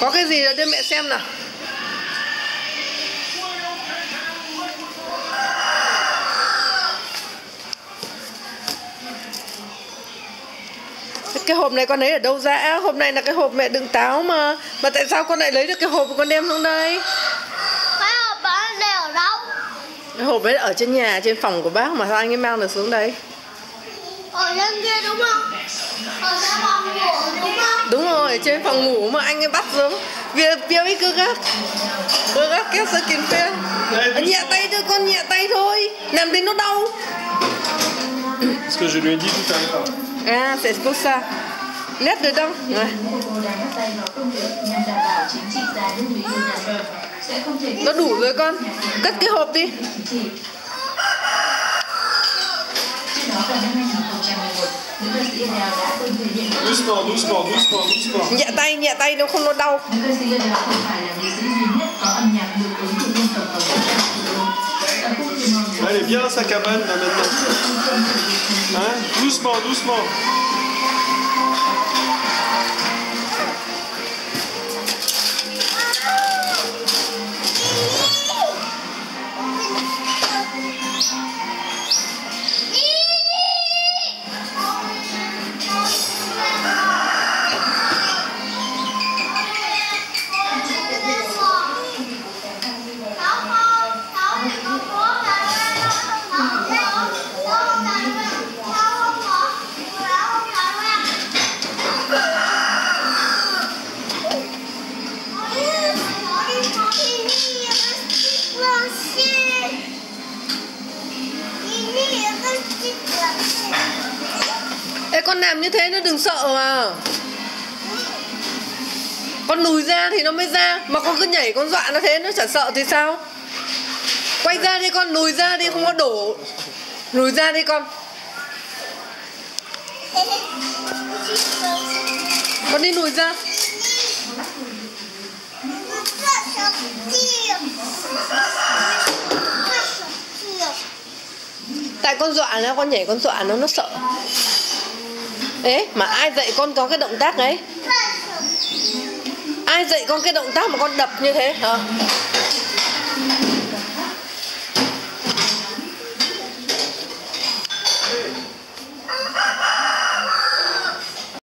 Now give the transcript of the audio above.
Có cái gì đó đưa mẹ xem nào. Cái hộp này con lấy ở đâu ra? Hôm nay là cái hộp mẹ đựng táo mà. Mà tại sao con lại lấy được cái hộp con đem xuống đây? Cái hộp đó để ở đâu? cái hộp ấy ở trên nhà trên phòng của bác mà sao anh ấy mang được xuống đây Ở trên kia đúng không? Ở trên phòng ngủ đúng không? đúng rồi trên phòng ngủ mà anh ấy bắt xuống việc biểu ý cơ gác. Cơ gác kéo sơ kín phê. Nhẹ tay thôi con nhẹ tay thôi. Làm đến nó đau. Ce que je lui ai dit tout à l'heure. à c'est pour ça. Nét được đâu việc nó đủ rồi con. Cất cái hộp đi Doucement, doucement, doucement, doucement. Allez, bien sa cabane là maintenant. Hein? Doucement, doucement. Ê, con làm như thế nó đừng sợ mà. Con lùi ra thì nó mới ra, Mà con cứ nhảy con dọa nó thế, nó chả sợ thì sao? Quay ra đi con, lùi ra đi, không có đổ. Lùi ra đi con. Con đi lùi ra. Tại con dọa nó, con nhảy con dọa nó nó sợ. Ấy mà ai dạy con có cái động tác đấy Ai dạy con cái động tác mà con đập như thế? Hả?